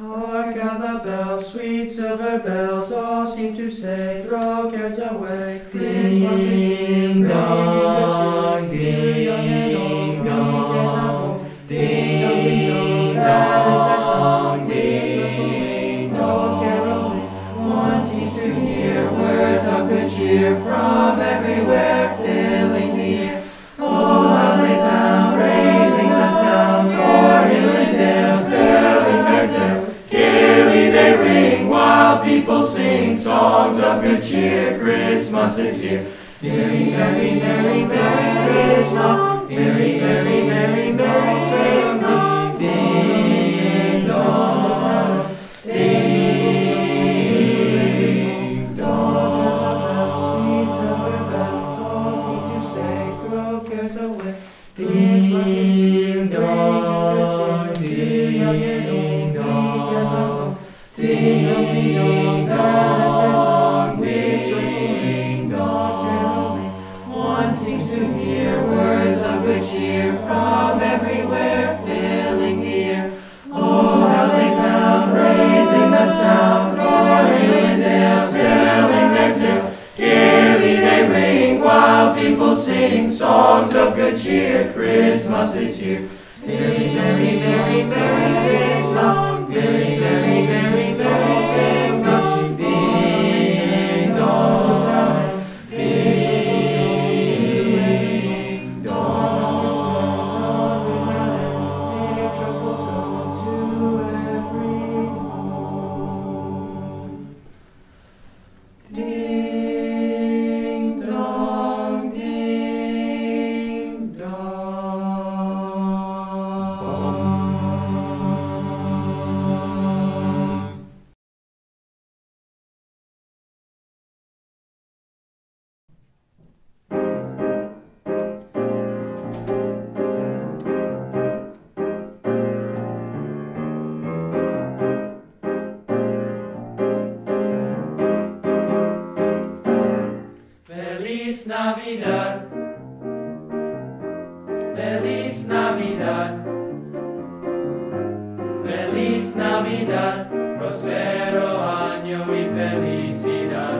Hark how the bells, sweet silver bells, all seem to say, throw cares away. Christmas is here, bringing good cheer to young and old, meek. Ding dong, ding dong, that is their song. Ding dong, caroling. One seems to hear words of good cheer from everywhere, Christmas is here. Merry, merry, merry, merry Christmas. Merry, merry, merry, merry Christmas. Ding dong, ding dong. Sweet silver bells all seem to say, throw cares away. Christmas is here, and old, meek and humble. Ding dong, ding dong, sing songs of good cheer. Christmas is here. Merry, merry, merry, merry Christmas. Merry, merry, Navidad. Feliz Navidad. Feliz Navidad. Prospero año y felicidad.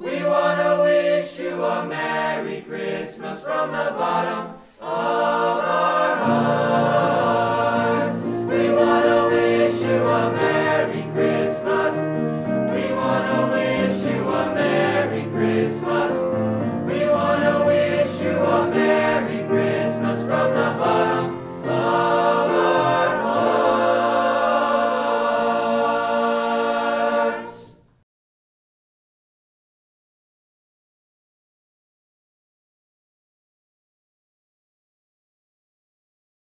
We want to wish you a Merry Christmas from the bottom of our hearts.